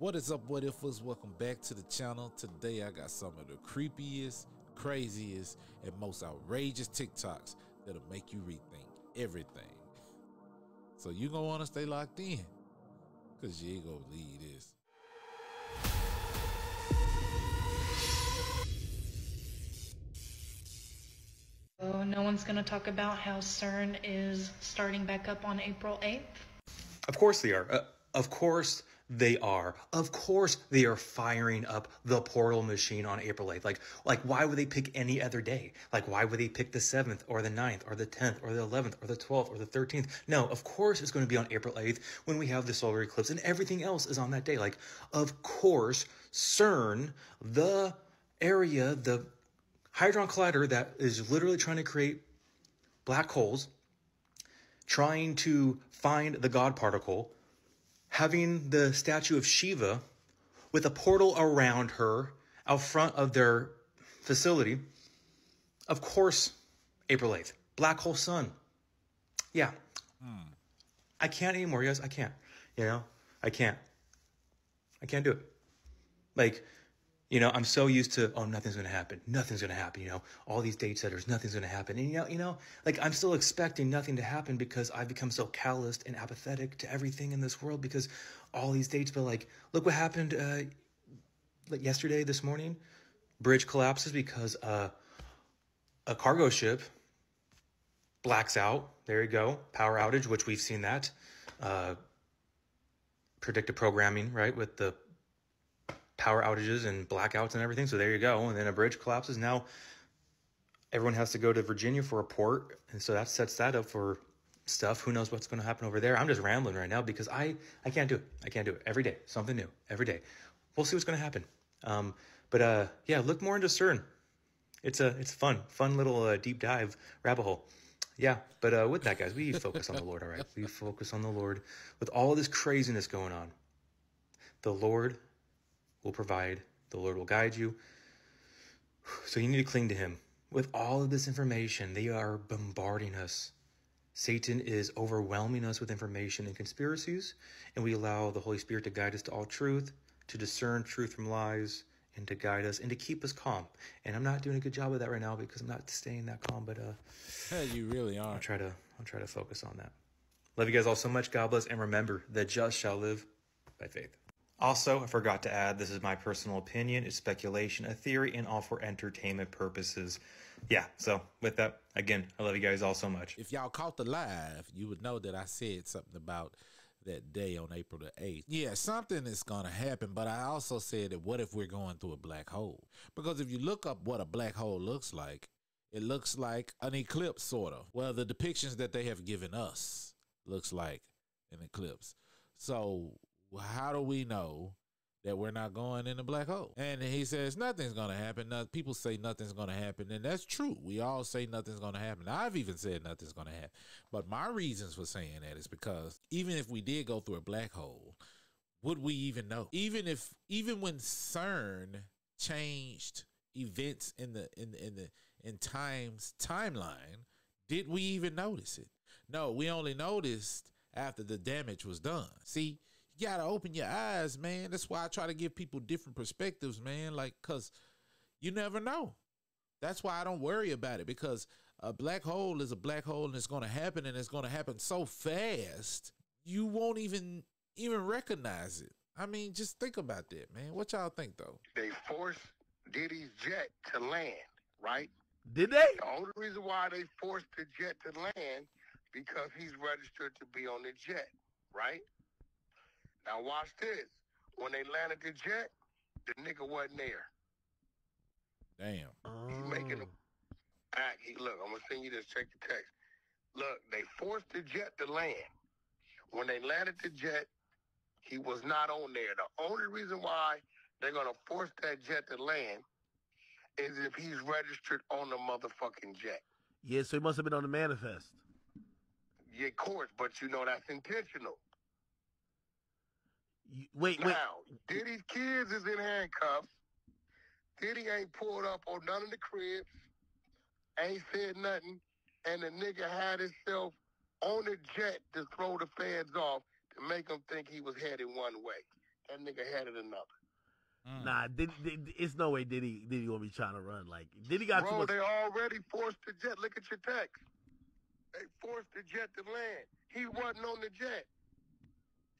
What is up, what ifers? Welcome back to the channel. Today I got some of the creepiest, craziest, and most outrageous TikToks that'll make you rethink everything. So you gonna wanna stay locked in, cause you ain't gonna leave this. So no one's going to talk about how CERN is starting back up on April 8th? Of course they are. Uh, of course they are. Of course they are firing up the portal machine on April 8th. Like, like why would they pick any other day? Like, why would they pick the 7th or the 9th or the 10th or the 11th or the 12th or the 13th? No, of course it's going to be on April 8th when we have the solar eclipse and everything else is on that day. Like, of course, CERN, the area, the Hadron Collider that is literally trying to create black holes, trying to find the God particle, having the statue of Shiva with a portal around her out front of their facility. Of course, April 8th, black hole sun. Yeah. Hmm. I can't anymore, guys. I can't. You know, I can't. I can't do it. Like, you know, I'm so used to, oh, nothing's going to happen. Nothing's going to happen. You know, all these date setters, nothing's going to happen. And, you know, you know, like I'm still expecting nothing to happen because I've become so calloused and apathetic to everything in this world because all these dates, but like, look what happened uh, like yesterday, this morning. Bridge collapses because uh, a cargo ship blacks out. There you go. Power outage, which we've seen that. Uh, predictive programming, right, with the power outages and blackouts and everything. So there you go. And then a bridge collapses. Now everyone has to go to Virginia for a port. And so that sets that up for stuff. Who knows what's going to happen over there? I'm just rambling right now because I, I can't do it. I can't do it every day. Something new every day. We'll see what's going to happen. Um, but uh, yeah, look more into CERN. It's a it's fun, fun little uh, deep dive rabbit hole. Yeah, but uh, with that, guys, we focus on the Lord. All right, we focus on the Lord with all this craziness going on. The Lord will provide, the Lord will guide you. So you need to cling to Him. With all of this information, they are bombarding us. Satan is overwhelming us with information and conspiracies, and we allow the Holy Spirit to guide us to all truth, to discern truth from lies, and to guide us and to keep us calm. And I'm not doing a good job of that right now because I'm not staying that calm, but uh hey, you really are. I'll try to I'll try to focus on that. Love you guys all so much. God bless and remember, the just shall live by faith. Also, I forgot to add, this is my personal opinion. It's speculation, a theory, and all for entertainment purposes. Yeah, so with that, again, I love you guys all so much. If y'all caught the live, you would know that I said something about that day on April the 8th. Yeah, something is going to happen, but I also said that what if we're going through a black hole? Because if you look up what a black hole looks like, it looks like an eclipse, sort of. Well, the depictions that they have given us looks like an eclipse. So how do we know that we're not going in a black hole? And he says nothing's going to happen. People say nothing's going to happen, and that's true. We all say nothing's going to happen. I've even said nothing's going to happen. But my reasons for saying that is because even if we did go through a black hole, would we even know? Even if even when CERN changed events in the in in the in time's timeline, did we even notice it? No, we only noticed after the damage was done. See, you gotta open your eyes, man. That's why I try to give people different perspectives, man. Like, cause you never know. That's why I don't worry about it because a black hole is a black hole and it's gonna happen and it's gonna happen so fast you won't even even recognize it. I mean, just think about that, man. What y'all think though? They forced Diddy's jet to land, right? Did they? The only reason why they forced the jet to land because he's registered to be on the jet, right? Now watch this. When they landed the jet, the nigga wasn't there. Damn. Oh. He's making a act. He look, I'm gonna send you this. Check the text. Look, they forced the jet to land. When they landed the jet, he was not on there. The only reason why they're gonna force that jet to land is if he's registered on the motherfucking jet. Yeah, so he must have been on the manifest. Yeah, of course, but you know that's intentional. You, wait, now, wait. Diddy's kids is in handcuffs. Diddy ain't pulled up on none of the cribs. Ain't said nothing. And the nigga had himself on a jet to throw the feds off to make them think he was headed one way. that nigga had it another. Mm. Nah, did, did, it's no way Diddy Diddy gonna be trying to run like Diddy got too Bro, much. they already forced the jet. Look at your text. They forced the jet to land. He wasn't on the jet.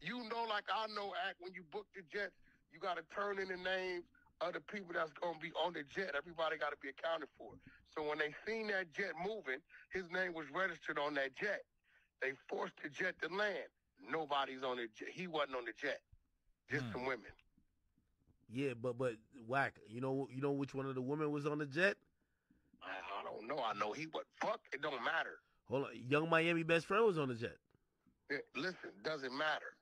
You know, like I know, act when you book the jet, you got to turn in the names of the people that's gonna be on the jet. Everybody got to be accounted for. So when they seen that jet moving, his name was registered on that jet. They forced the jet to land. Nobody's on the jet. He wasn't on the jet. Just Hmm. some women. Yeah, but but whack. You know you know which one of the women was on the jet? I, I don't know. I know he was. Fuck, it don't matter. Hold on, Young Miami best friend was on the jet. Listen, doesn't matter.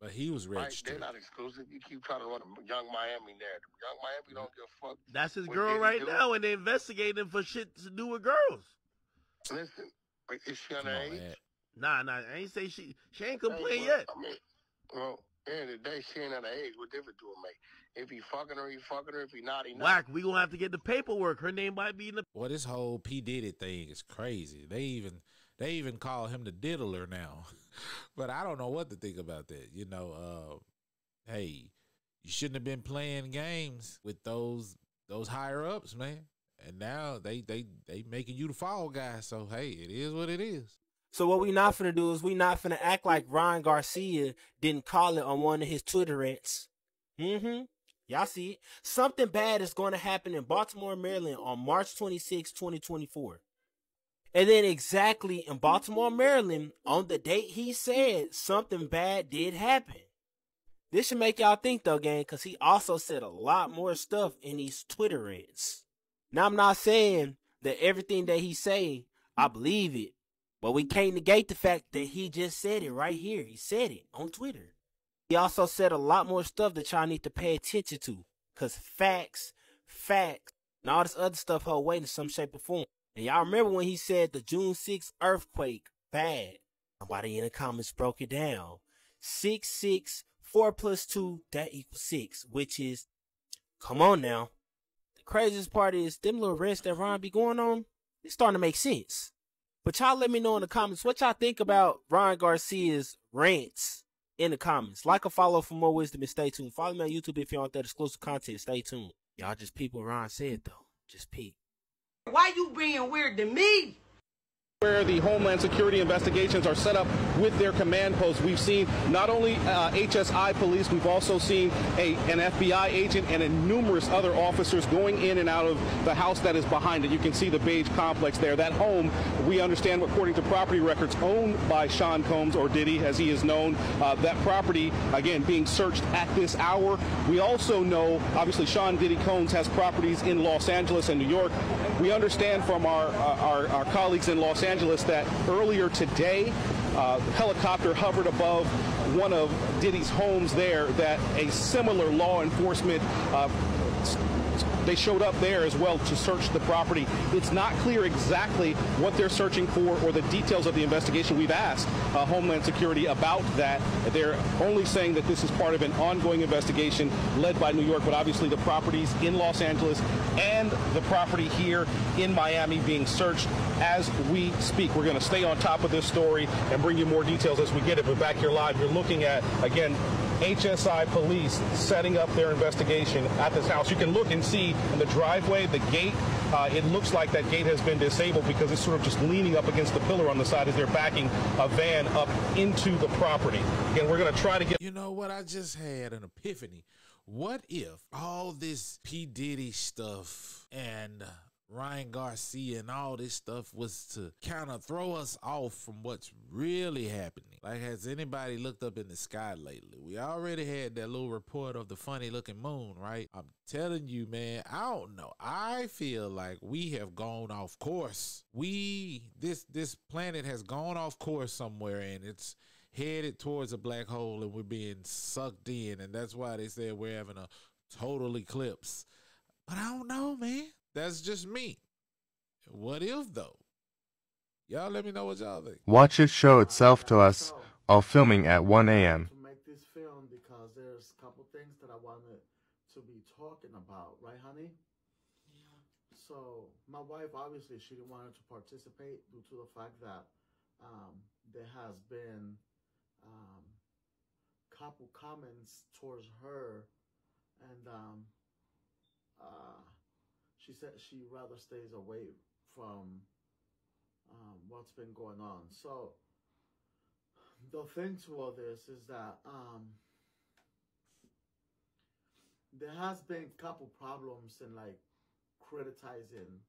But he was Right? They're not exclusive. You keep trying to run a young Miami narrative. Young Miami don't give a fuck. That's his girl right do? now, and they investigating him for shit to do with girls. Listen, is she Come on, underage? Ed. Nah, nah, I ain't say she she ain't Hey, complained well, yet. I mean, well, end of the day, she ain't underage. What difference do it make? If he fucking her, he fucking her. If he not, he not. Whack, we gonna have to get the paperwork. Her name might be in the. Well, this whole P Diddy thing is crazy. They even they even call him the diddler now. but I don't know what to think about that. You know, uh, hey, you shouldn't have been playing games with those those higher ups, man. And now they they they making you the fall guy. So hey, it is what it is. So what we not finna do is we not finna act like Ryan Garcia didn't call it on one of his Twitter rants. Mm-hmm. Y'all see it. Something bad is going to happen in Baltimore, Maryland on March 26, 2024. And then exactly in Baltimore, Maryland, on the date he said something bad did happen. This should make y'all think though, gang, because he also said a lot more stuff in these Twitter rants. Now I'm not saying that everything that he say, I believe it. But we can't negate the fact that he just said it right here. He said it on Twitter. He also said a lot more stuff that y'all need to pay attention to. Cause facts, facts, and all this other stuff hold weight in some shape or form. And y'all remember when he said the June 6th earthquake bad. Somebody in the comments broke it down. Six six four plus two, that equals six, which is come on now. The craziest part is them little rants that Ron be going on, it's starting to make sense. But y'all let me know in the comments what y'all think about Ron Garcia's rants in the comments. Like or follow for more wisdom and stay tuned. Follow me on YouTube if you want that exclusive content. Stay tuned. Y'all just what Ron said though. Just peep. Why you being weird to me? Where the Homeland Security investigations are set up with their command posts. We've seen not only uh, HSI police, we've also seen a, an FBI agent and a numerous other officers going in and out of the house that is behind it. You can see the beige complex there. That home, we understand, according to property records, owned by Sean Combs, or Diddy, as he is known. Uh, that property, again, being searched at this hour. We also know, obviously, Sean Diddy Combs has properties in Los Angeles and New York. We understand from our, uh, our, our colleagues in Los Angeles that earlier today, uh, helicopter hovered above one of Diddy's homes there that a similar law enforcement uh, they showed up there as well to search the property. It's not clear exactly what they're searching for or the details of the investigation. We've asked uh, Homeland Security about that. They're only saying that this is part of an ongoing investigation led by New York, but obviously the properties in Los Angeles and the property here in Miami being searched as we speak. We're going to stay on top of this story and bring you more details as we get it. But back here live, you're looking at, again, HSI police setting up their investigation at this house. You can look and see in the driveway, the gate, uh, it looks like that gate has been disabled because it's sort of just leaning up against the pillar on the side as they're backing a van up into the property. Again, we're going to try to get You know what? I just had an epiphany. What if all this P. Diddy stuff and Ryan Garcia and all this stuff was to kind of throw us off from what's really happening? Like, has anybody looked up in the sky lately? We already had that little report of the funny looking moon, right? I'm telling you, man, I don't know. I feel like we have gone off course. We, this, this planet has gone off course somewhere and it's, headed towards a black hole and we're being sucked in and that's why they said we're having a total eclipse but i don't know man that's just me what if though y'all let me know what y'all think Watch it show itself to us while filming at 1 a.m. to make this film because there's a couple things that I wanted to be talking about, right, honey? Yeah. So my wife obviously she didn't want to participate due to the fact that um, there has been um, couple comments towards her, and um, uh, she said she rather stays away from um, what's been going on. So the thing to all this is that um, there has been a couple problems in like criticizing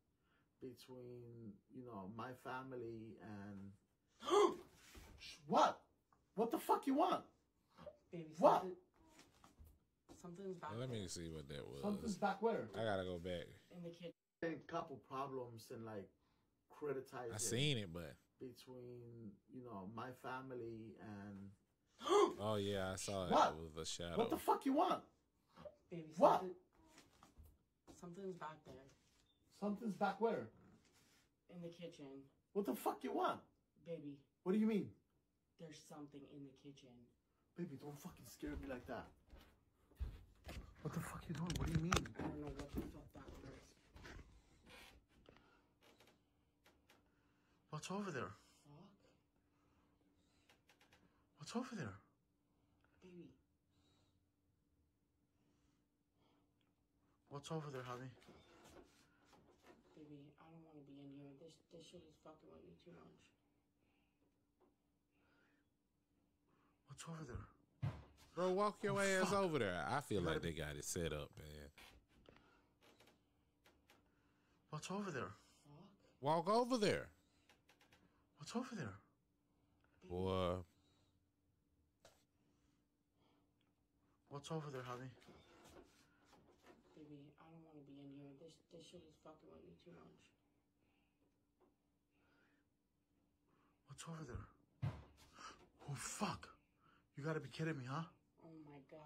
between you know my family and what? What the fuck you want? Baby, what something's back Well, let me there. see what that was. something's back where I gotta go back. in the kitchen. been a couple problems in like criticizing I seen it, but between you know my family and oh yeah, I saw it. What? It was a shadow. what the fuck you want Baby, What? something- Something's back there something's back where in the kitchen. what the fuck you want Baby, what do you mean there's something in the kitchen. baby don't fucking scare me like that what the fuck you doing what do you mean I don't know what the fuck that was. what's over there Fuck. what's over there Baby, what's over there honey baby, I don't want to be in here. This this shit is fucking with me too much. what's over there Bro, walk your Oh, ass fuck. over there. I feel like they got it set up, man. what's over there Walk over there. what's over there Boy, what's over there honey Baby, I don't want to be in here. This this shit is fucking with me too much. what's over there oh fuck you gotta be kidding me huh my god.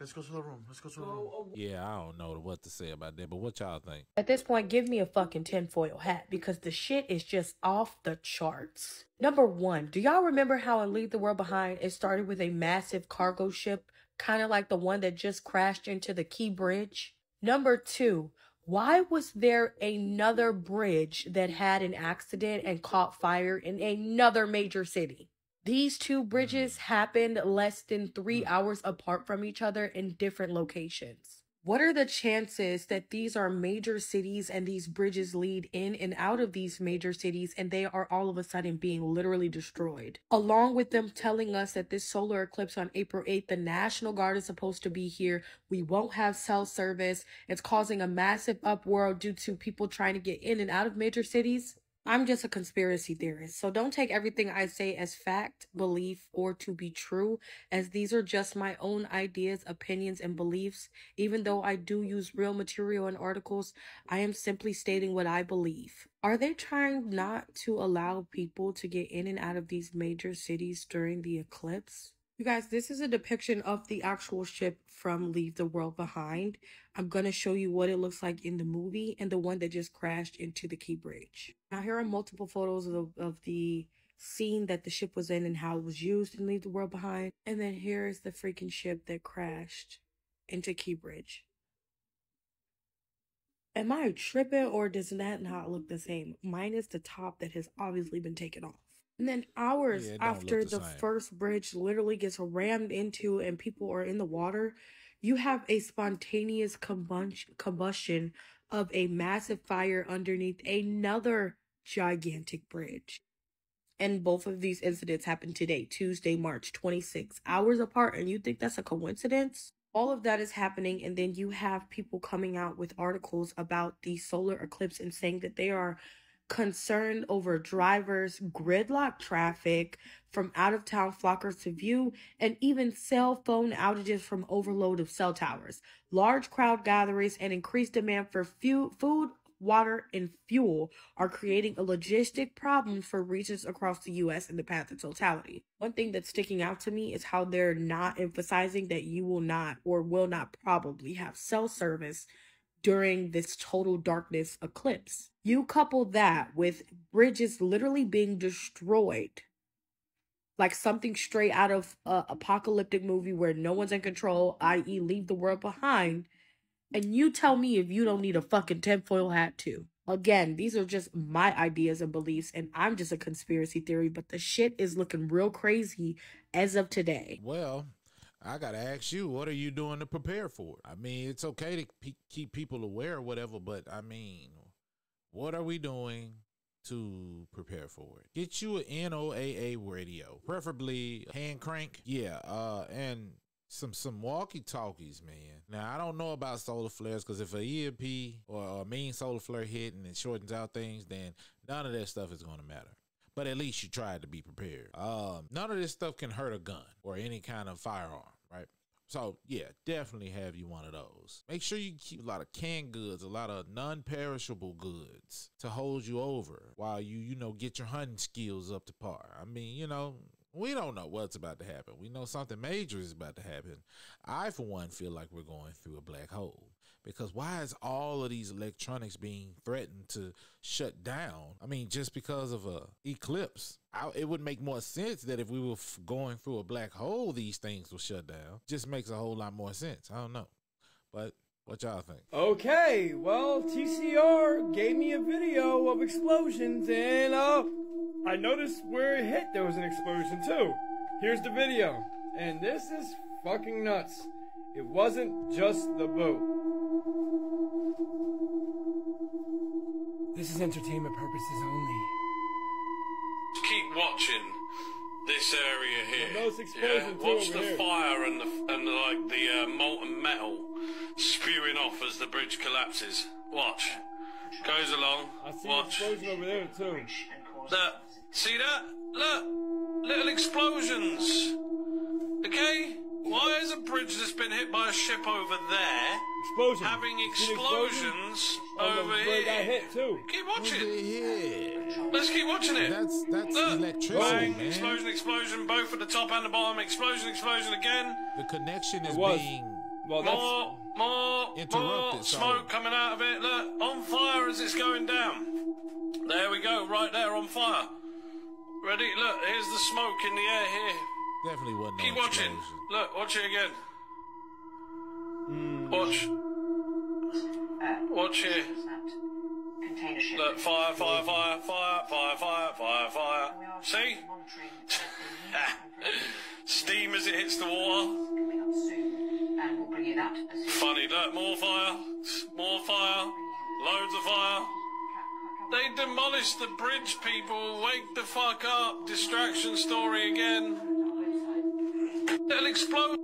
let's go to the room let's go to the room yeah, I don't know what to say about that, but what y'all think? At this point, give me a fucking tinfoil hat because the shit is just off the charts. Number one, do y'all remember how in Leave the World Behind it started with a massive cargo ship, kind of like the one that just crashed into the Key Bridge? Number two, why was there another bridge that had an accident and caught fire in another major city? These two bridges mm. happened less than three mm. hours apart from each other in different locations. What are the chances that these are major cities and these bridges lead in and out of these major cities and they are all of a sudden being literally destroyed? Along with them telling us that this solar eclipse on April 8th, the National Guard is supposed to be here. We won't have cell service. It's causing a massive uproar due to people trying to get in and out of major cities. I'm just a conspiracy theorist, so don't take everything I say as fact, belief, or to be true, as these are just my own ideas, opinions, and beliefs. Even though I do use real material and articles, I am simply stating what I believe. Are they trying not to allow people to get in and out of these major cities during the eclipse? You guys, this is a depiction of the actual ship from Leave the World Behind. I'm going to show you what it looks like in the movie and the one that just crashed into the Key Bridge. Now, here are multiple photos of the, of the scene that the ship was in and how it was used in Leave the World Behind. And then here is the freaking ship that crashed into Key Bridge. Am I tripping or does that not look the same? Minus the top that has obviously been taken off. And then hours Yeah, it don't look after the the first bridge literally gets rammed into and people are in the water, you have a spontaneous combustion of a massive fire underneath another gigantic bridge. And both of these incidents happened today, Tuesday, March 26, hours apart. And you think that's a coincidence? All of that is happening. And then you have people coming out with articles about the solar eclipse and saying that they are concerned over drivers, gridlock traffic from out of town flockers to view, and even cell phone outages from overload of cell towers, large crowd gatherings, and increased demand for fu- food, water, and fuel are creating a logistic problem for regions across the US in the path of totality. One thing that's sticking out to me is how they're not emphasizing that you will not or will not probably have cell service during this total darkness eclipse. You couple that with bridges literally being destroyed, like something straight out of a apocalyptic movie where no one's in control, i.e., leave the world behind. And you tell me if you don't need a fucking tinfoil hat too. Again, these are just my ideas and beliefs, and I'm just a conspiracy theory, but the shit is looking real crazy as of today. Well, I gotta ask you, what are you doing to prepare for it? I mean, it's okay to keep people aware or whatever, but I mean, what are we doing to prepare for it? Get you an NOAA radio, preferably hand crank. Yeah, uh, and some some walkie talkies, man. Now I don't know about solar flares because if a EMP or a mean solar flare hit and it shortens out things, then none of that stuff is going to matter. But at least you tried to be prepared. Um, none of this stuff can hurt a gun or any kind of firearm, right? So yeah, definitely have you one of those. Make sure you keep a lot of canned goods, a lot of non-perishable goods to hold you over while you, you know, get your hunting skills up to par. I mean, you know, we don't know what's about to happen. We know something major is about to happen. I, for one, feel like we're going through a black hole because why is all of these electronics being threatened to shut down? I mean, just because of a eclipse. I, it would make more sense that if we were f- going through a black hole, these things will shut down. Just makes a whole lot more sense. I don't know, but what y'all think? Okay, well, TCR gave me a video of explosions, and uh, I noticed where it hit there was an explosion too. Here's the video, and this is fucking nuts. It wasn't just the boat. This is entertainment purposes only. Keep watching this area here. Well, explosions Watch the here. fire and the and the, like the uh, molten metal spewing off as the bridge collapses. Watch. Goes along. I see Watch. explosion over there too. Look. See that? Look. Little explosions. Okay? Why is a bridge that's been hit by a ship over there Explosion. having See the explosion? explosions Oh, over the got here? hit too. Keep watching. Yeah. Let's keep watching it. That's that's Look. electricity, Bang, man. explosion, explosion, both at the top and the bottom. Explosion, explosion again. The connection is being Well, More, more, Interrupted, more so- smoke coming out of it. Look, on fire as it's going down. There we go, right there on fire. Ready? Look, here's the smoke in the air here. definitely wasn't. no Keep watching. explosion. Look, watch it again. Mm. Watch. Watch here. Look, fire, fire, fire, fire, fire, fire, fire, fire. See? Steam as it hits the water. Funny, look, more fire, more fire, loads of fire. They demolished the bridge, people. Wake the fuck up. Distraction story again. It'll explode.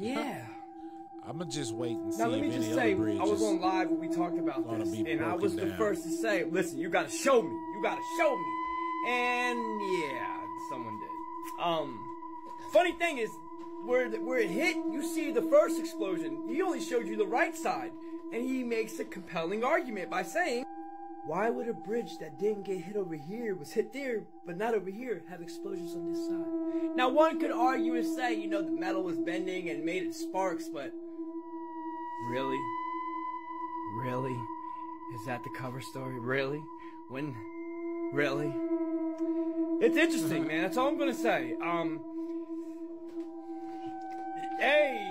Yeah. I'm gonna just wait and see Now let me just say. I was on live when we talked about this, and I was the first to say, "Listen, you gotta show me. You gotta show me." And yeah, someone did. Um, funny thing is, where where it hit, you see the first explosion. He only showed you the right side, and he makes a compelling argument by saying, "Why would a bridge that didn't get hit over here was hit there, but not over here, have explosions on this side?" Now, one could argue and say, you know, the metal was bending and made it sparks, but Really? Really? Is that the cover story? Really? When? Really? It's interesting, man. That's all I'm gonna say. Um. Hey!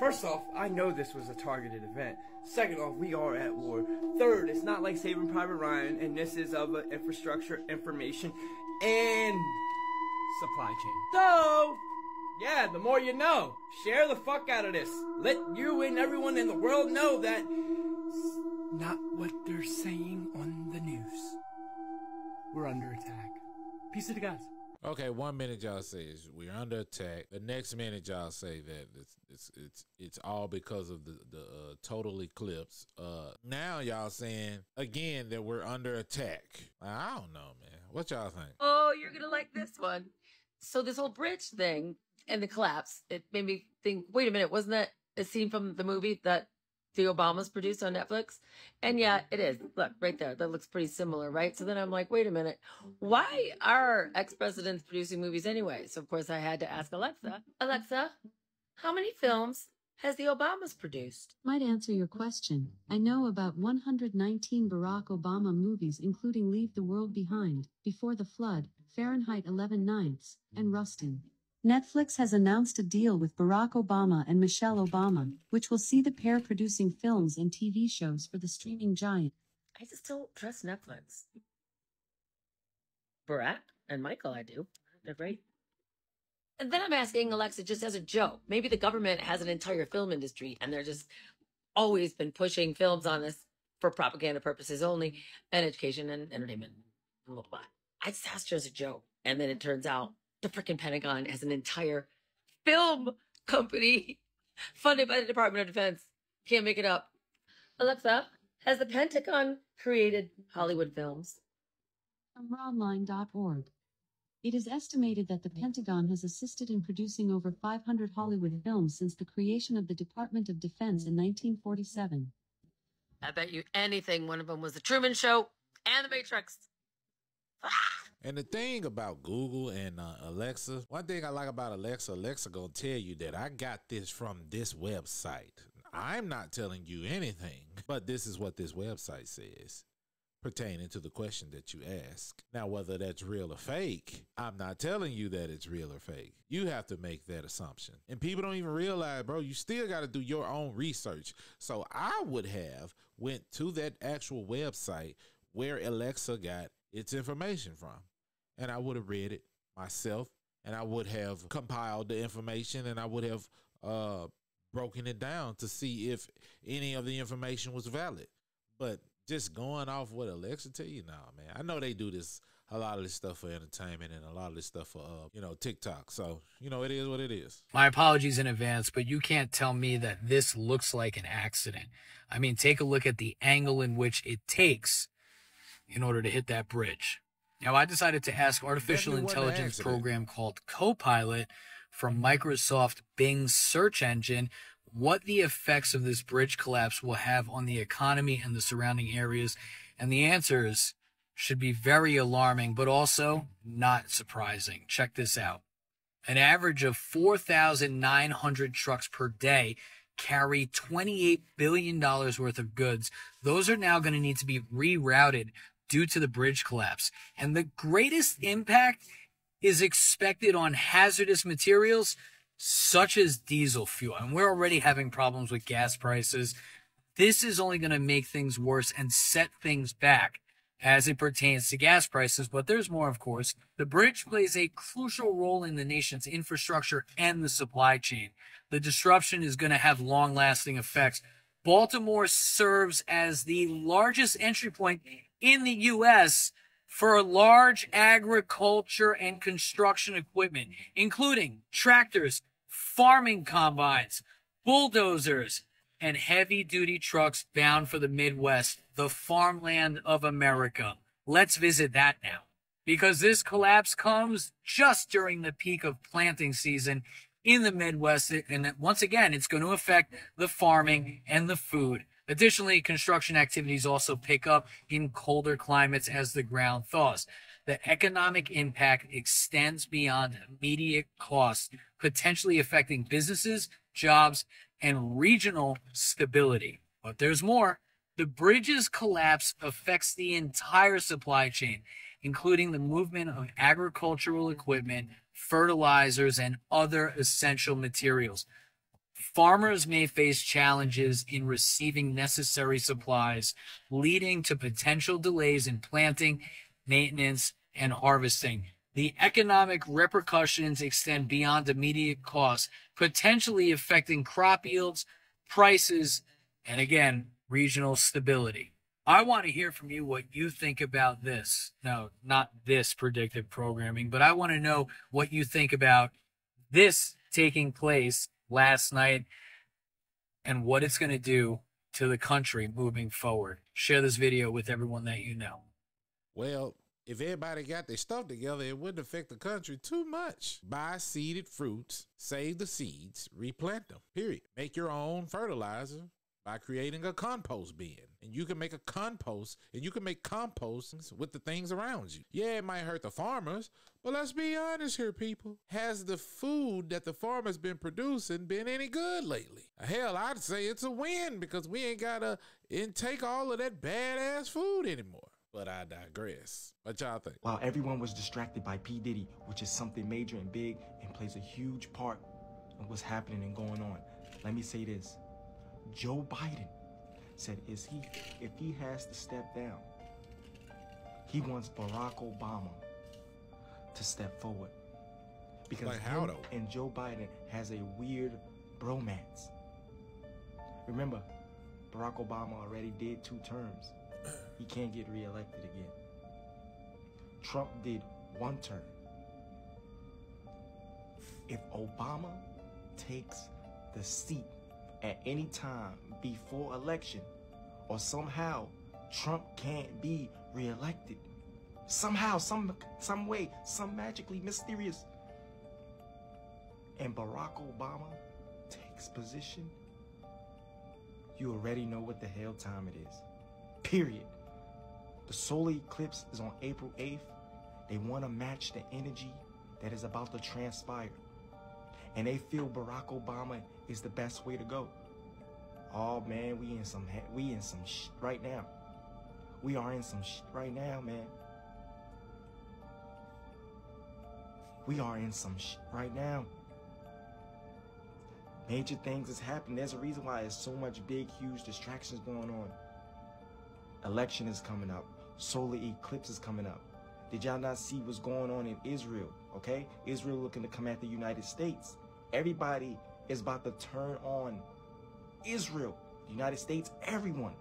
First off, I know this was a targeted event. Second off, we are at war. Third, it's not like Saving Private Ryan, and this is of infrastructure, information, and supply chain. So, yeah, the more you know. Share the fuck out of this. Let you and everyone in the world know that not what they're saying on the news. We're under attack. Peace to the guys. Okay, one minute y'all say is we're under attack. The next minute y'all say that it's it's it's, it's all because of the the uh, total eclipse. Uh, now y'all saying again that we're under attack. I don't know, man. What y'all think? Oh, you're gonna like this one. So this whole bridge thing and the collapse, it made me think. Wait a minute, wasn't that a scene from the movie that the Obamas produced on Netflix? And yeah, mm-hmm. it is. Look right there. That looks pretty similar, right? So then I'm like, wait a minute, why are ex presidents producing movies anyway? So of course I had to ask Alexa. Alexa, how many films has the Obamas produced? Might answer your question. I know about 119 Barack Obama movies, including Leave the World Behind, Before the Flood, Fahrenheit 11 Ninths, and Rustin. Netflix has announced a deal with Barack Obama and Michelle Obama, which will see the pair producing films and TV shows for the streaming giant. I just don't trust Netflix. Barack and Michael, I do. They're great. And then I'm asking Alexa just as a joke. Maybe the government has an entire film industry and they're just always been pushing films on us for propaganda purposes only and education and entertainment. Blah, blah, blah. I just asked her as a joke. And then it turns out the freaking Pentagon has an entire film company funded by the Department of Defense. Can't make it up. Alexa, has the Pentagon created Hollywood films? From rawline.org. It is estimated that the Pentagon has assisted in producing over 500 Hollywood films since the creation of the Department of Defense in 1947. I bet you anything one of them was The Truman Show and The Matrix. Ah! And the thing about Google and uh, Alexa, one thing I like about Alexa, Alexa gonna tell you that I got this from this website. I'm not telling you anything, but this is what this website says pertaining to the question that you ask. Now, whether that's real or fake, I'm not telling you that it's real or fake. You have to make that assumption. And people don't even realize, bro, you still got to do your own research. So I would have went to that actual website where Alexa got its information from. And I would have read it myself and I would have compiled the information and I would have uh broken it down to see if any of the information was valid. But just going off what Alexa tell you, nah, man. I know they do this a lot of this stuff for entertainment and a lot of this stuff for uh, you know TikTok. So you know it is what it is. My apologies in advance, but you can't tell me that this looks like an accident. I mean, take a look at the angle in which it takes in order to hit that bridge. Now, I decided to ask artificial Definitely wasn't an intelligence program called Copilot from Microsoft Bing's search engine what the effects of this bridge collapse will have on the economy and the surrounding areas. And the answers should be very alarming, but also not surprising. Check this out. An average of 4,900 trucks per day carry $28 billion worth of goods. Those are now going to need to be rerouted due to the bridge collapse. And the greatest impact is expected on hazardous materials such as diesel fuel. And we're already having problems with gas prices. This is only going to make things worse and set things back as it pertains to gas prices. But there's more, of course. The bridge plays a crucial role in the nation's infrastructure and the supply chain. The disruption is going to have long lasting effects. Baltimore serves as the largest entry point in the U.S. for large agriculture and construction equipment, including tractors, farming combines, bulldozers, and heavy duty trucks bound for the Midwest, the farmland of America. Let's visit that now. Because this collapse comes just during the peak of planting season in the Midwest. And once again, it's going to affect the farming and the food. Additionally, construction activities also pick up in colder climates as the ground thaws. The economic impact extends beyond immediate costs, potentially affecting businesses, jobs, and regional stability. But there's more. The bridge's collapse affects the entire supply chain, including the movement of agricultural equipment, fertilizers, and other essential materials. Farmers may face challenges in receiving necessary supplies, leading to potential delays in planting, maintenance, and harvesting. The economic repercussions extend beyond immediate costs, potentially affecting crop yields, prices, and again, regional stability. I want to hear from you what you think about this. No, not this predictive programming, but I want to know what you think about this taking place last night and what it's going to do to the country moving forward. Share this video with everyone that you know. Well, if everybody got their stuff together, it wouldn't affect the country too much. Buy seeded fruits, save the seeds, replant them. Period. Make your own fertilizer by creating a compost bin. And you can make a compost and you can make compost with the things around you. Yeah, it might hurt the farmers, but let's be honest here, people. Has the food that the farmers been producing been any good lately? Hell, I'd say it's a win because we ain't gotta intake all of that badass food anymore. But I digress. What y'all think? While everyone was distracted by P. Diddy, which is something major and big and plays a huge part in what's happening and going on, let me say this. Joe Biden said is he if he has to step down, he wants Barack Obama to step forward. Because Like how, though? and Joe Biden has a weird bromance. Remember, Barack Obama already did two terms. He can't get reelected again. Trump did one term. If Obama takes the seat at any time before election, or somehow Trump can't be reelected, somehow, some some way, some magically mysterious, and Barack Obama takes position, you already know what the hell time it is. Period. The solar eclipse is on April 8th. They want to match the energy that is about to transpire. And they feel Barack Obama is the best way to go. Oh man, we in some we in some shit right now. We are in some shit right now, man. We are in some shit right now. Major things is happening. There's a reason why there's so much big, huge distractions going on. Election is coming up. Solar eclipse is coming up. Did y'all not see what's going on in Israel? Okay? Israel looking to come at the United States. Everybody is about to turn on Israel, the United States, everyone.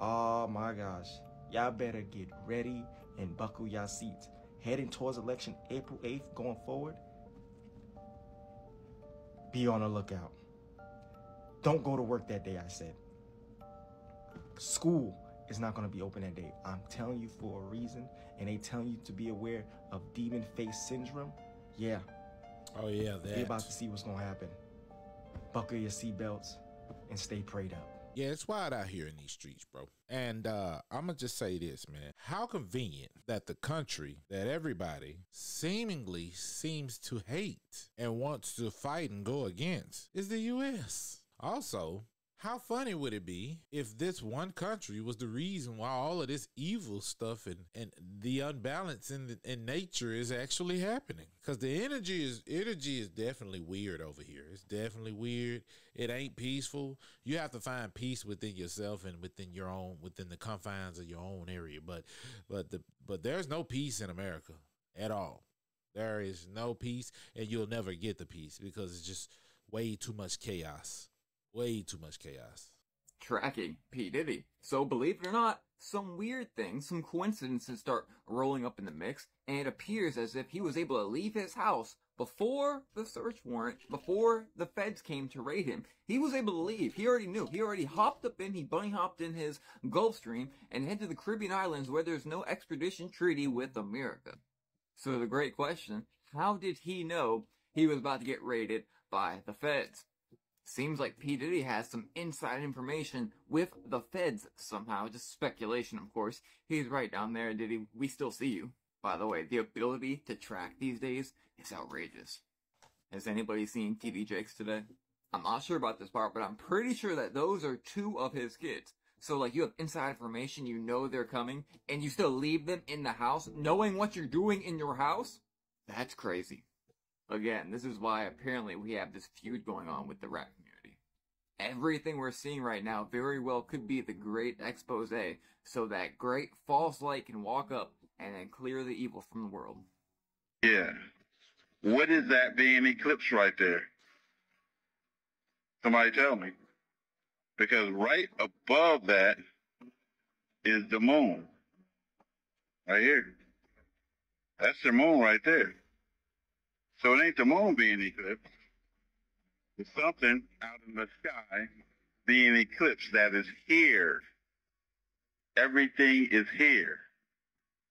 Oh my gosh. Y'all better get ready and buckle your seats. Heading towards election April 8th going forward. Be on the lookout. Don't go to work that day, I said. School is not going to be open that day. I'm telling you for a reason, and they telling you to be aware of demon face syndrome. Yeah. Oh yeah, that. We're about to see what's going to happen. Buckle your seatbelts and stay prayed up. Yeah, it's wild out here in these streets, bro. And uh, I'm gonna just say this, man. How convenient that the country that everybody seemingly seems to hate and wants to fight and go against is the U.S. Also, how funny would it be if this one country was the reason why all of this evil stuff and, and the unbalance in the, in nature is actually happening? Because the energy is energy is definitely weird over here. It's definitely weird. It ain't peaceful. You have to find peace within yourself and within your own within the confines of your own area. But but the but there's no peace in America at all. There is no peace, and you'll never get the peace because it's just way too much chaos. Way too much chaos. tracking P. Diddy. So believe it or not, some weird things, some coincidences start rolling up in the mix, and it appears as if he was able to leave his house before the search warrant, before the feds came to raid him. He was able to leave. He already knew. He already hopped up in, he bunny hopped in his Gulfstream and head to the Caribbean islands where there's no extradition treaty with America. So the great question, how did he know he was about to get raided by the feds? Seems like P. Diddy has some inside information with the feds somehow. Just speculation, of course. He's right down there, Diddy. We still see you. By the way, the ability to track these days is outrageous. Has anybody seen TD Jakes today? I'm not sure about this part, but I'm pretty sure that those are two of his kids. So, like, you have inside information, you know they're coming, and you still leave them in the house, knowing what you're doing in your house? That's crazy. Again, this is why apparently we have this feud going on with the community. Everything we're seeing right now very well could be the great expose, so that great false light can walk up and then clear the evil from the world. Yeah. What is that being eclipsed right there? Somebody tell me. Because right above that is the moon. Right here. That's the moon right there. So it ain't the moon being eclipsed. Something out in the sky being eclipsed that is here. Everything is here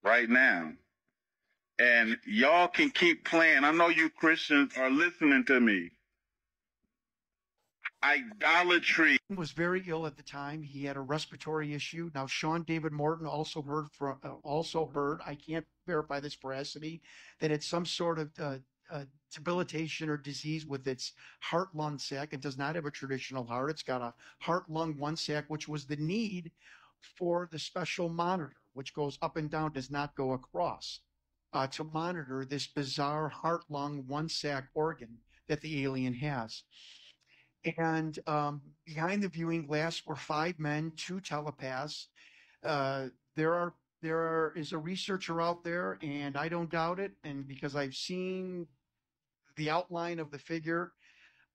right now. And y'all can keep playing. I know you Christians are listening to me. Idolatry. was very ill at the time. He had a respiratory issue. Now, Sean David Morton also heard from, uh, also heard. I can't verify this veracity that it's some sort of uh, uh, debilitation or disease with its heart lung sac. It does not have a traditional heart. It's got a heart lung one sac, which was the need for the special monitor, which goes up and down, does not go across, uh, to monitor this bizarre heart lung one sac organ that the alien has. And um, behind the viewing glass were five men, two telepaths. Uh, there are there is a researcher out there, and I don't doubt it. And because I've seen the outline of the figure,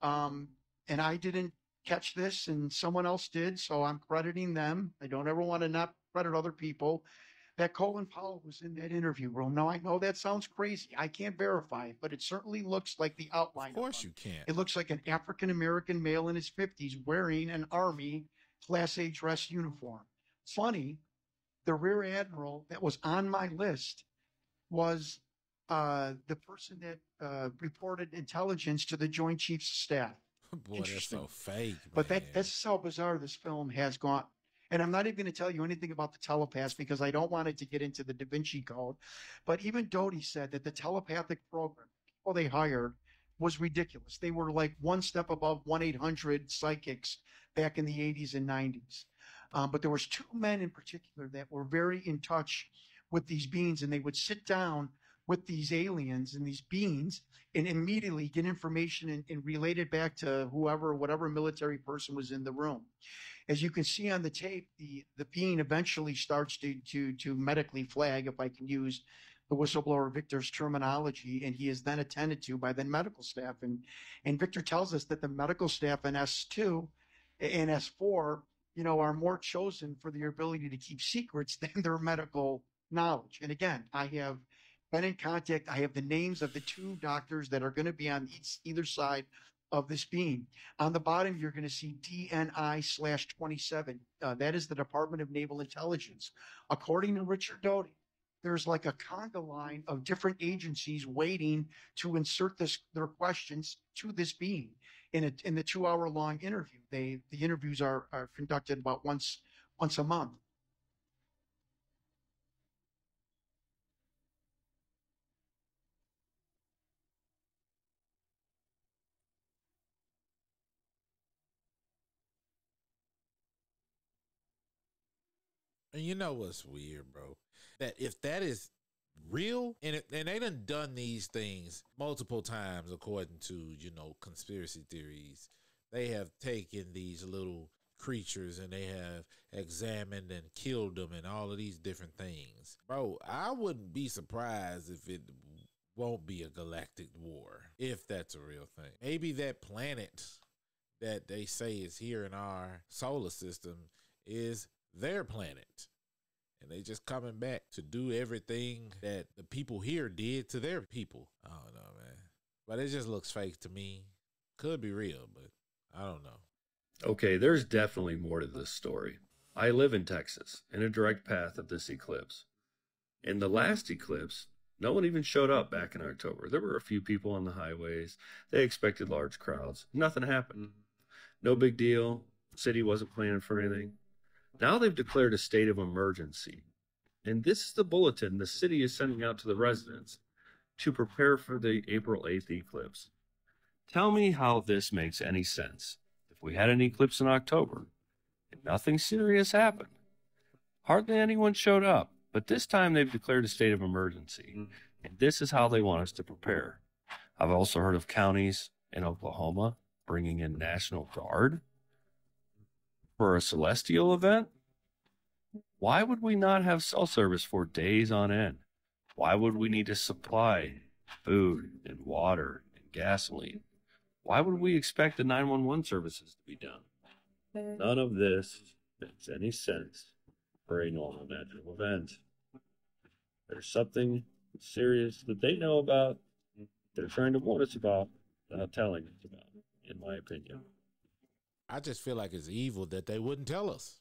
um, and I didn't catch this, and someone else did, so I'm crediting them. I don't ever want to not credit other people. That Colin Powell was in that interview room. Now I know that sounds crazy. I can't verify it, but it certainly looks like the outline. Of course, you can't. It looks like an African American male in his 50s wearing an Army Class A dress uniform. Funny, the Rear Admiral that was on my list was uh, the person that uh, reported intelligence to the Joint Chiefs of Staff. Boy, that's so fake. But that, that's how bizarre this film has gone. And I'm not even going to tell you anything about the telepaths because I don't want it to get into the Da Vinci Code. But even Doty said that the telepathic program, people they hired, was ridiculous. They were like one step above 1-800 psychics back in the 80s and 90s. Um, but there was two men in particular that were very in touch with these beings, and they would sit down with these aliens and these beings and immediately get information and, and relate it back to whoever, whatever military person was in the room. As you can see on the tape, the, the being eventually starts to, to, to medically flag, if I can use the whistleblower Victor's terminology, and he is then attended to by the medical staff. And, and Victor tells us that the medical staff in S2 and S4, you know, are more chosen for their ability to keep secrets than their medical knowledge. And again, I have been in contact. I have the names of the two doctors that are going to be on each, either side of this beam. On the bottom, you're going to see DNI slash 27. Uh, that is the Department of Naval Intelligence. According to Richard Doty, there's like a conga line of different agencies waiting to insert this their questions to this beam in a, in the two hour long interview. They the interviews are, are conducted about once once a month. And you know what's weird, bro? That if that is real, and it, and they done done these things multiple times according to you know conspiracy theories. They have taken these little creatures and they have examined and killed them and all of these different things, bro. I wouldn't be surprised if it won't be a galactic war if that's a real thing. Maybe that planet that they say is here in our solar system is their planet. And they just coming back to do everything that the people here did to their people. I don't know, man. But it just looks fake to me. Could be real, but I don't know. Okay, there's definitely more to this story. I live in Texas, in a direct path of this eclipse. In the last eclipse, no one even showed up back in October. There were a few people on the highways. They expected large crowds. Nothing happened. No big deal. City wasn't planning for anything. Now they've declared a state of emergency. And this is the bulletin the city is sending out to the residents to prepare for the April 8th eclipse. Tell me how this makes any sense. If we had an eclipse in October and nothing serious happened, hardly anyone showed up, but this time they've declared a state of emergency. Mm. And this is how they want us to prepare. I've also heard of counties in Oklahoma bringing in National Guard for a celestial event? Why would we not have cell service for days on end? Why would we need to supply food and water and gasoline? Why would we expect the 911 services to be done? None of this makes any sense for a normal natural event. There's something serious that they know about, they're trying to warn us about, without telling us about, in my opinion. I just feel like it's evil that they wouldn't tell us.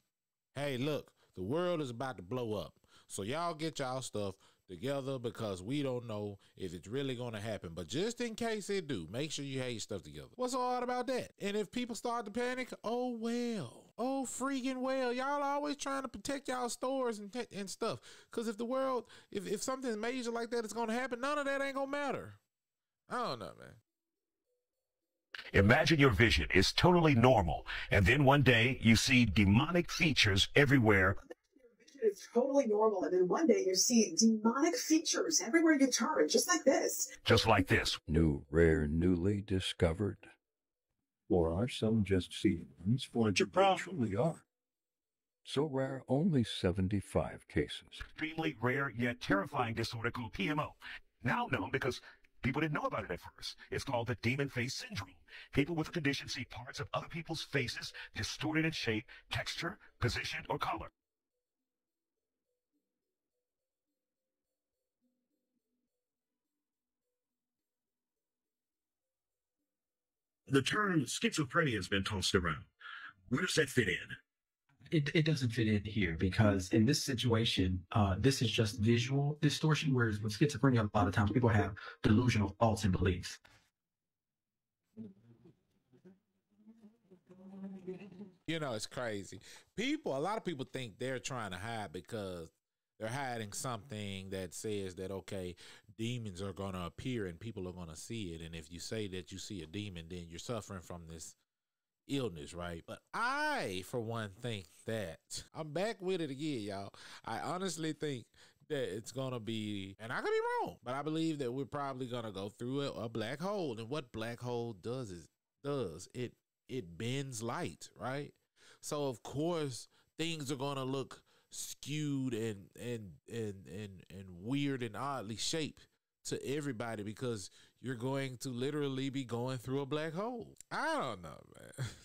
Hey, look, the world is about to blow up. So y'all get y'all stuff together because we don't know if it's really going to happen. But just in case it do, make sure you have your stuff together. What's so about that? And if people start to panic, oh well. Oh freaking well. Y'all always trying to protect y'all stores and, and stuff. Because if the world, if, if something major like that is going to happen, none of that ain't going to matter. I don't know, man. Imagine your vision is totally normal, and then one day you see demonic features everywhere. It's totally normal, and then one day you see demonic features everywhere you turn, just like this. Just like this. New, rare, newly discovered. Or are some just seeds for what they truly are? So rare, only 75 cases. extremely rare yet terrifying disorder called PMO. Now known because people didn't know about it at first. It's called the demon face syndrome. People with the condition see parts of other people's faces distorted in shape, texture, position, or color. The term schizophrenia has been tossed around. Where does that fit in? It, it doesn't fit in here because in this situation, uh, this is just visual distortion, whereas with schizophrenia, a lot of times people have delusional thoughts and beliefs. You know, it's crazy. People, a lot of people think they're trying to hide because they're hiding something that says that, okay, demons are going to appear and people are going to see it. And if you say that you see a demon, then you're suffering from this illness, right? But I, for one, think that I'm back with it again, y'all. I honestly think that it's gonna be, and I could be wrong, but I believe that we're probably gonna go through a, a black hole. And what black hole does is does it it bends light, right? So of course things are gonna look skewed and and and and and weird and oddly shaped to everybody because you're going to literally be going through a black hole. I don't know, man.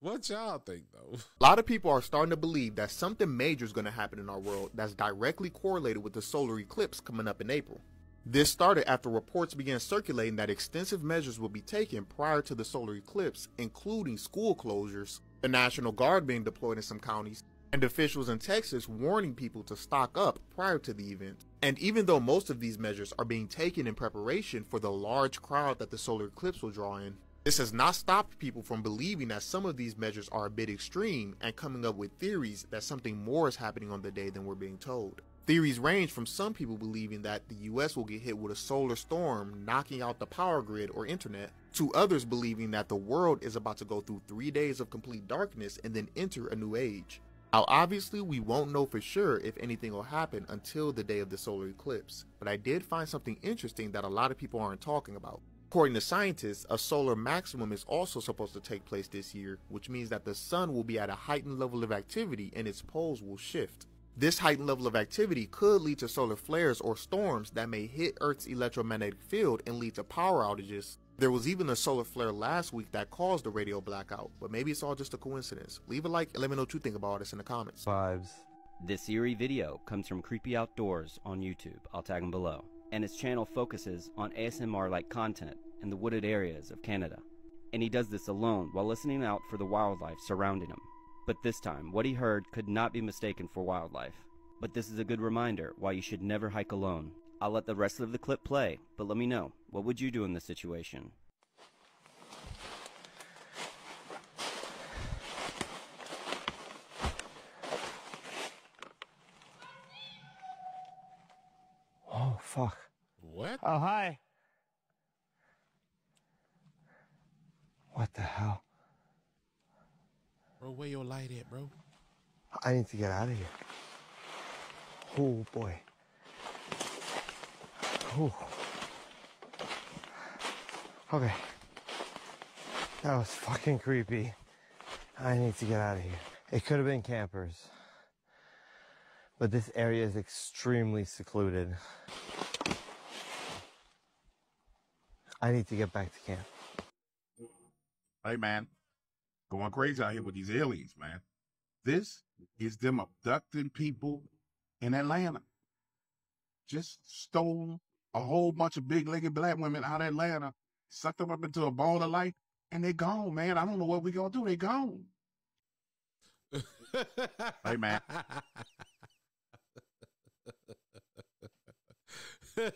What y'all think though? A lot of people are starting to believe that something major is going to happen in our world that's directly correlated with the solar eclipse coming up in April. This started after reports began circulating that extensive measures would be taken prior to the solar eclipse, including school closures, the National Guard being deployed in some counties, and officials in Texas warning people to stock up prior to the event. And even though most of these measures are being taken in preparation for the large crowd that the solar eclipse will draw in, this has not stopped people from believing that some of these measures are a bit extreme and coming up with theories that something more is happening on the day than we're being told. Theories range from some people believing that the US will get hit with a solar storm knocking out the power grid or internet, to others believing that the world is about to go through three days of complete darkness and then enter a new age. Now, obviously, we won't know for sure if anything will happen until the day of the solar eclipse, but I did find something interesting that a lot of people aren't talking about. According to scientists, a solar maximum is also supposed to take place this year, which means that the sun will be at a heightened level of activity and its poles will shift. This heightened level of activity could lead to solar flares or storms that may hit Earth's electromagnetic field and lead to power outages. There was even a solar flare last week that caused a radio blackout, but maybe it's all just a coincidence. Leave a like and let me know what you think about all this in the comments. Vibes. This eerie video comes from Creepy Outdoors on YouTube. I'll tag him below. And his channel focuses on ASMR like content in the wooded areas of Canada. And he does this alone while listening out for the wildlife surrounding him. But this time, what he heard could not be mistaken for wildlife. But this is a good reminder why you should never hike alone. I'll let the rest of the clip play, but let me know, what would you do in this situation? Oh, fuck. What? Oh, hi. What the hell? Bro, where your light at, bro? I need to get out of here. Oh, boy. Oh. Okay. That was fucking creepy. I need to get out of here. It could have been campers. But this area is extremely secluded. I need to get back to camp. Hey man, going crazy out here with these aliens, man. This is them abducting people in Atlanta. Just stole a whole bunch of big legged black women out of Atlanta, sucked them up into a ball of light, and they gone, man. I don't know what we gonna do. They gone. hey man.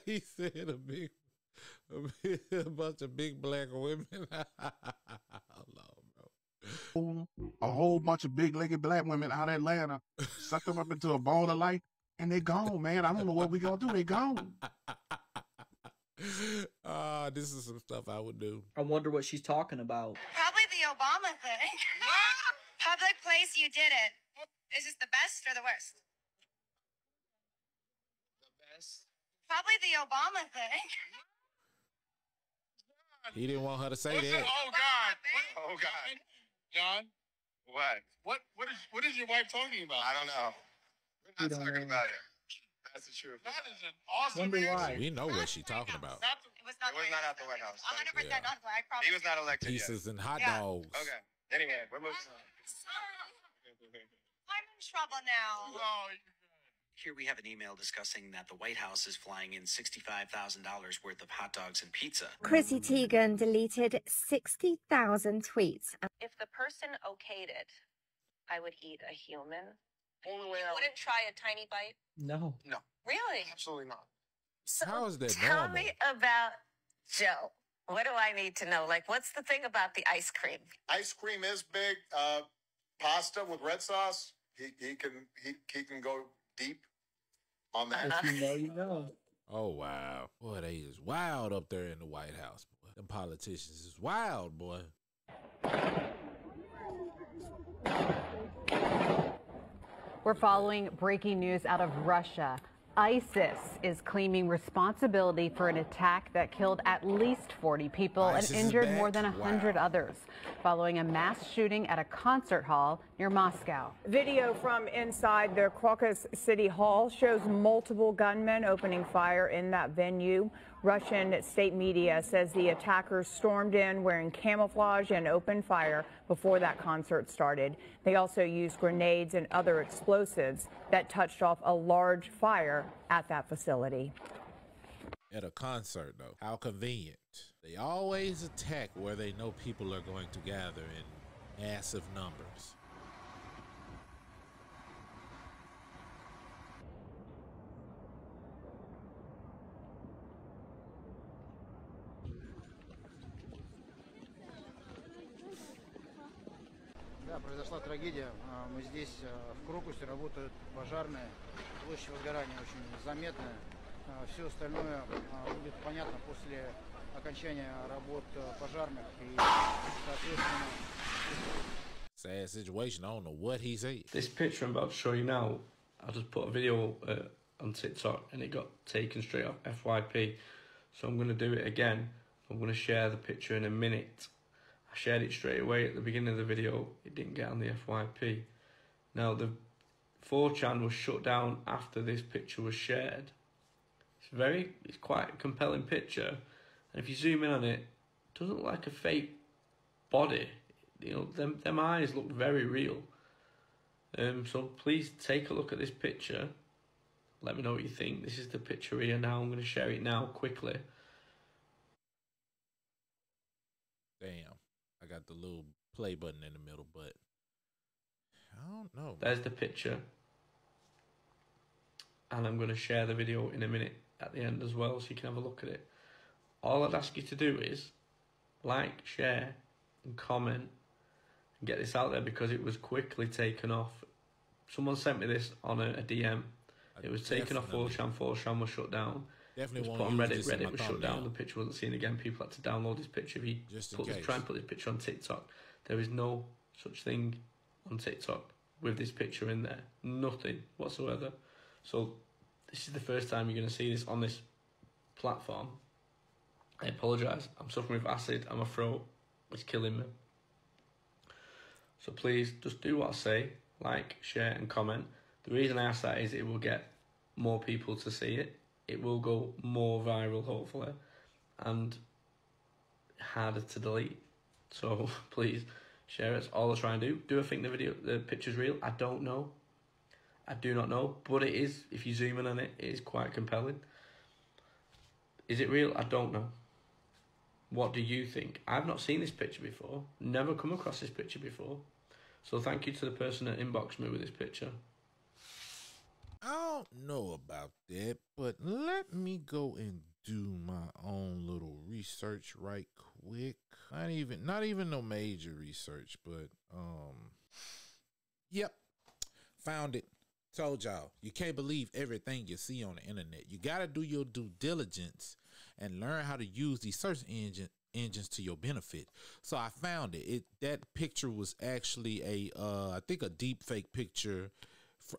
he said a big, a, bunch of big black women. a whole bunch of big legged black women out of Atlanta, sucked them up into a ball of light, and they gone, man. I don't know what we gonna do. They gone. Ah, this is some stuff I would do. I wonder what she's talking about. Probably the Obama thing. Public place, you did it. Is this the best or the worst? The best. Probably the Obama thing. He didn't want her to say What's that. up? Oh God! Oh God! John, What? What? What is? What is your wife talking about? I don't know. We're not talking about it. That's the truth. That is an awesome. Wonder why. We know what she's talking about. It was not, at the White House. 100% Yeah. not I promise. He was not elected Pieces yet. and hot Yeah. dogs. Okay. Anyway, we're moving on. I'm in trouble now. Oh, Here we have an email discussing that the White House is flying in $65,000 worth of hot dogs and pizza. Chrissy Teigen deleted 60,000 tweets. If the person okayed it, I would eat a human. Only way you out. wouldn't try a tiny bite? No. No. Really? Absolutely not. So How is that tell normal? me about Joe. What do I need to know? Like, what's the thing about the ice cream? Ice cream is big. Uh, pasta with red sauce. He, he can he, he can go deep on that. If you know, you know. Oh wow, boy, they is wild up there in the White House. Boy. Them politicians is wild, boy. We're following breaking news out of Russia. ISIS is claiming responsibility for an attack that killed at least 40 people ISIS and injured more than 100 others following a mass shooting at a concert hall near Moscow. Video from inside the Crocus City Hall shows multiple gunmen opening fire in that venue. Russian state media says the attackers stormed in wearing camouflage and opened fire before that concert started. They also used grenades and other explosives that touched off a large fire at that facility. At a concert, though, how convenient. They always attack where they know people are going to gather in massive numbers. произошла трагедия. А, Мы здесь а, в Крокусе работают пожарные. Площадь возгорания очень заметная. Все остальное а, будет понятно после окончания работ а, пожарных и, соответственно, Sad situation. I don't know what he said. This picture I'm about to show you now, I just put a video uh, on TikTok and it got taken straight off FYP. So I'm going to do it again. I'm going to share the picture in a minute. Shared it straight away at the beginning of the video. It didn't get on the FYP. Now the 4chan was shut down after this picture was shared. It's very, it's quite a compelling picture. And if you zoom in on it, it doesn't look like a fake body. You know, them them eyes look very real. Um, so please take a look at this picture. Let me know what you think. This is the picture here now. I'm going to share it now quickly. Damn. Got the little play button in the middle, but I don't know. There's the picture. And I'm going to share the video in a minute at the end as well so you can have a look at it. All I'd ask you to do is like, share, and comment and get this out there because it was quickly taken off. Someone sent me this on a, a DM. It was taken off 4chan, 4chan was shut down. Definitely it was put on Reddit, Reddit was shut down, the picture wasn't seen again. People had to download this picture. If you Just put this, try and put this picture on TikTok, there is no such thing on TikTok with this picture in there. Nothing whatsoever. So this is the first time you're going to see this on this platform. I apologise. I'm suffering with acid I'm a throat. It's killing me. So please just do what I say. Like, share and comment. The reason I ask that is it will get more people to see it. It will go more viral hopefully. And harder to delete. So please share it. It's all I try and do. Do I think the video the picture's real? I don't know. I do not know. But it is, if you zoom in on it, it is quite compelling. Is it real? I don't know. What do you think? I've not seen this picture before. Never come across this picture before. So thank you to the person that inboxed me with this picture. I don't know about that, but let me go and do my own little research right quick. Not even not even no major research, but um Yep. Found it. Told y'all. You can't believe everything you see on the internet. You gotta do your due diligence and learn how to use these search engine engines to your benefit. So I found it. It that picture was actually a uh I think a deep fake picture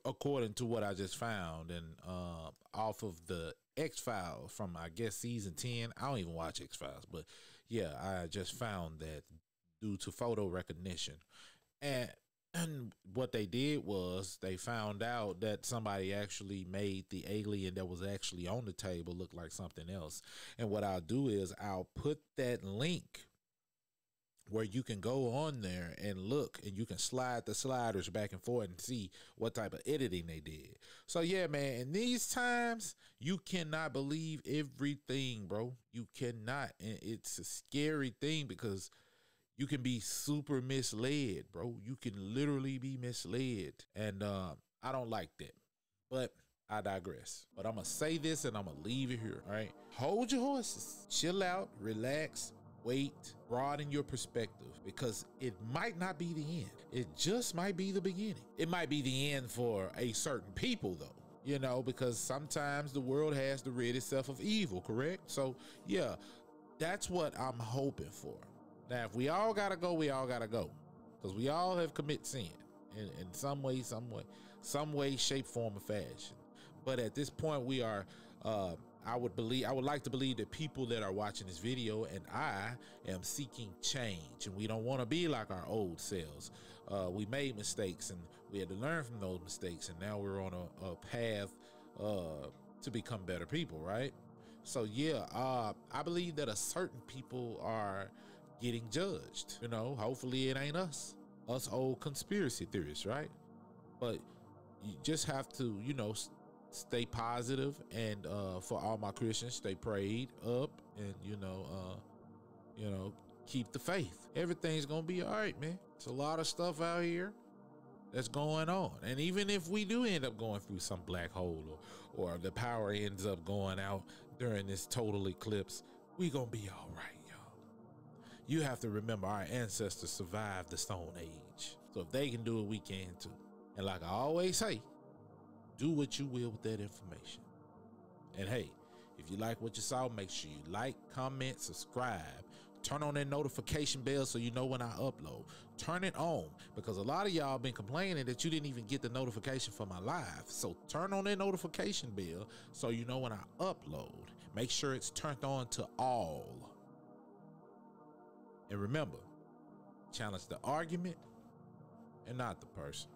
according to what I just found and uh off of the X Files from I guess season 10. I don't even watch X Files, but yeah, I just found that due to photo recognition. And And what they did was they found out that somebody actually made the alien that was actually on the table look like something else. And what I'll do is I'll put that link where you can go on there and look and you can slide the sliders back and forth and see what type of editing they did. So yeah, man, in these times, you cannot believe everything, bro. You cannot. And it's a scary thing because you can be super misled, bro. You can literally be misled. And uh, I don't like that. But I digress. But I'm going to say this and I'm going to leave it here. All right. Hold your horses. Chill out. Relax. Wait. Broaden your perspective because it might not be the end. It just might be the beginning. It might be the end for a certain people, though you know, because sometimes the world has to rid itself of evil, correct? So, yeah, that's what I'm hoping for. Now, if we all gotta go, we all gotta go, because we all have commit sin in, in some way, some way, some way, shape, form, or fashion. But at this point, we are. Uh, I would believe. I would like to believe that people that are watching this video and I am seeking change, and we don't want to be like our old selves. Uh, we made mistakes, and we had to learn from those mistakes, and now we're on a, a path uh, to become better people, right? So yeah, uh, I believe that a certain people are getting judged. You know, hopefully it ain't us, us old conspiracy theorists, right? But you just have to, you know, stay positive and uh for all my Christians, stay prayed up and you know, uh you know, keep the faith. Everything's gonna be all right, man. It's a lot of stuff out here that's going on. And even if we do end up going through some black hole or, or the power ends up going out during this total eclipse, we gonna be all right y'all. you have to remember our ancestors survived the Stone Age. So if they can do it, we can too. And like I always say, do what you will with that information. And hey, if you like what you saw, make sure you like, comment, subscribe. Turn on that notification bell so you know when I upload. Turn it on because a lot of y'all been complaining that you didn't even get the notification for my live. So turn on that notification bell so you know when I upload. Make sure it's turned on to all. And remember, challenge the argument and not the person.